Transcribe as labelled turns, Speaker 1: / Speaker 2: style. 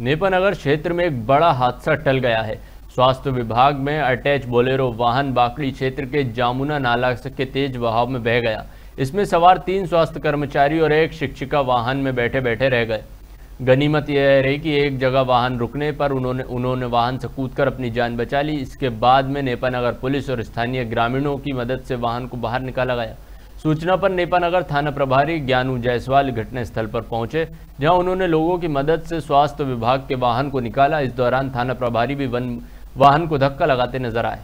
Speaker 1: नेपानगर क्षेत्र में एक बड़ा हादसा टल गया है। स्वास्थ्य विभाग में अटैच बोलेरो वाहन बाकड़ी क्षेत्र के जामुना नाला के तेज बहाव में बह गया। इसमें सवार तीन स्वास्थ्य कर्मचारी और एक शिक्षिका वाहन में बैठे बैठे रह गए। गनीमत यह रही कि एक जगह वाहन रुकने पर उन्होंने उन्होंने वाहन से कूदकर अपनी जान बचा ली। इसके बाद में नेपानगर पुलिस और स्थानीय ग्रामीणों की मदद से वाहन को बाहर निकाला गया। सूचना पर नेपानगर थाना प्रभारी ज्ञानू जायसवाल घटनास्थल पर पहुँचे, जहाँ उन्होंने लोगों की मदद से स्वास्थ्य विभाग के वाहन को निकाला। इस दौरान थाना प्रभारी भी वन वाहन को धक्का लगाते नज़र आए।